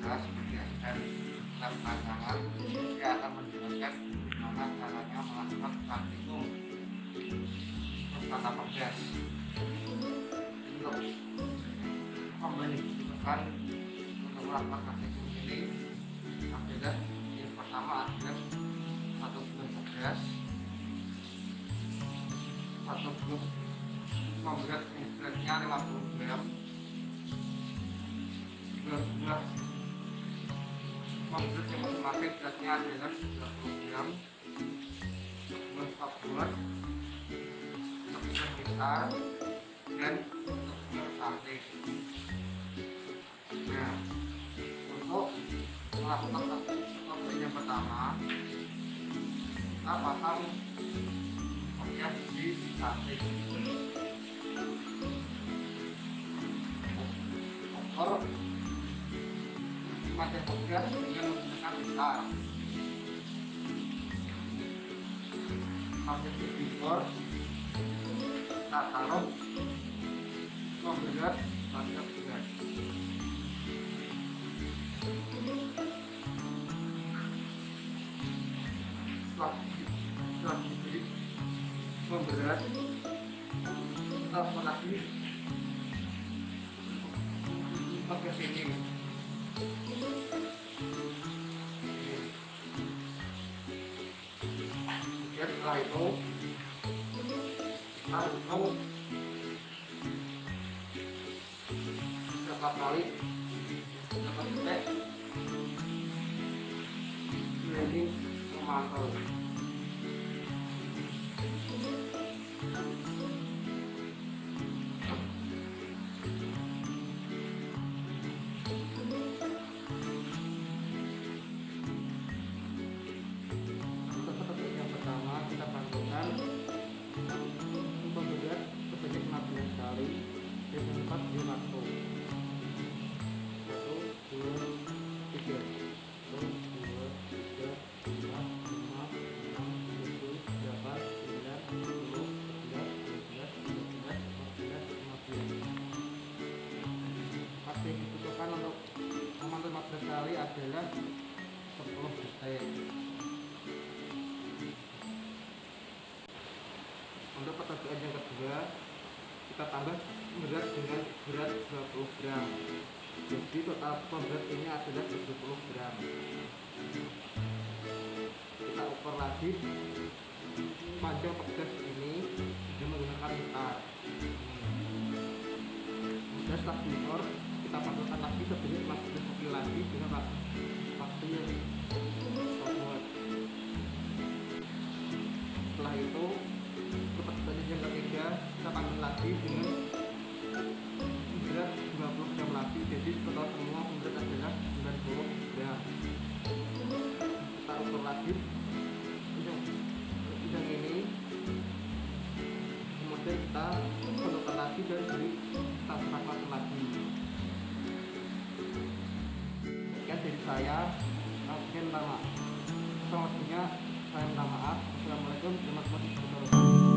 jelas menjelaskan tentang tantangan dia akan menjelaskan bagaimana caranya melakukan praktikum tata pedas untuk kembali. Dibutuhkan untuk melakukan praktikum ini adalah yang pertama adalah satu bulan pedas satu bulan membuat instruksinya 50 gram. 12 maksudnya masing-masing adalah kan? 20 gram. Untuk bulan. Untuk kita dan untuk sate nah untuk melakukan sate yang pertama kita pasang pokoknya di sate. Kotor pakai pakai dengan menggunakan besar pakai kita taruh berat setelah diberi kita lagi pakai sini kita hitung berapa kali? Dapat detik ini memantau memantau 15 kali adalah 10 detik untuk pekerjaan yang kedua kita tambah berat dengan berat 20 gram. Jadi total pemberat ini adalah 70 gram. Kita ukur lagi panjang pedas ini dengan menggunakan kemudian setelah diukur kita pantulkan lagi sebanyak 15 kali lagi dengan waktu yang buat setelah itu tadi yang ketiga kita panggil lagi dengan berat 20 gram lagi jadi total semua berat adalah 90 gram. Kita ukur lagi. Yang ini. Kemudian kita penuhkan lagi dan beri saya Alvin Tama. Selanjutnya saya minta maaf. Assalamualaikum. Terima kasih.